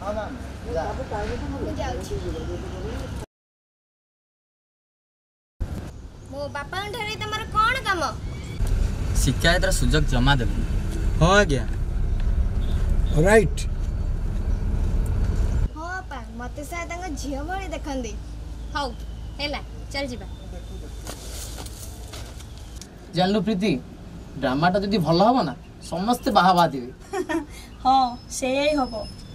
ମୋ ବାପାଙ୍କୁ ଠେରାଇ ତମର କ'ଣ କାମ ଶିକ୍ଷାୟତର ସୁଯୋଗ ଜମା ଦେବୁନି ହଁ ଆଜ୍ଞା ରାଇଟ ହଁ ବାପା ମତେ ସାର୍ ତାଙ୍କ ଝିଅ ଭଳି ଦେଖନ୍ତି ହଉ ହେଲା ଚାଲ ଯିବା ଜାଣିଲୁ ପ୍ରୀତି ଡ୍ରାମାଟା ଯଦି ଭଲ ହବ ନା ସମସ୍ତେ ବାହା ବାହା ଦେବେ ହଁ ସେଇଆ ହିଁ ହବ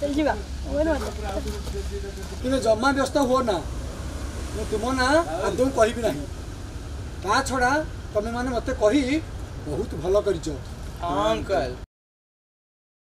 किन जम्मा व्यस्त हो न तुम ना आद कह छोडा छड़ा तुम्हें मैंने मत कही बहुत भल कर अंकल